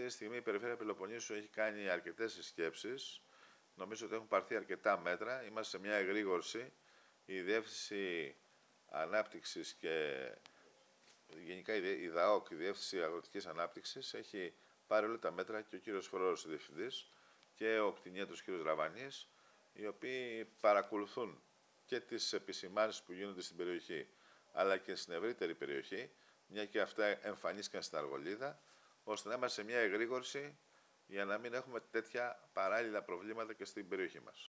Αυτή τη στιγμή η Περιφέρεια Πελοποννήσου έχει κάνει αρκετές συσκέψεις. Νομίζω ότι έχουν πάρθει αρκετά μέτρα. Είμαστε σε μια εγρήγορση. Η Διεύθυνση Ανάπτυξης και γενικά η ΔΑΟΚ, η Διεύθυνση Αγροτικής Ανάπτυξης, έχει πάρει όλα τα μέτρα και ο κύριος Φρόρος, ο Διευθυντής, και ο κτηνίατρος κύριος Ραβανής, οι οποίοι παρακολουθούν και τις επισημάνσεις που γίνονται στην περιοχή, αλλά και στην ευρύτερη περιοχή, μια και αυτά εμφανίστηκαν στην Αργολίδα, ώστε να είμαστε σε μια εγρήγορση για να μην έχουμε τέτοια παράλληλα προβλήματα και στην περιοχή μας.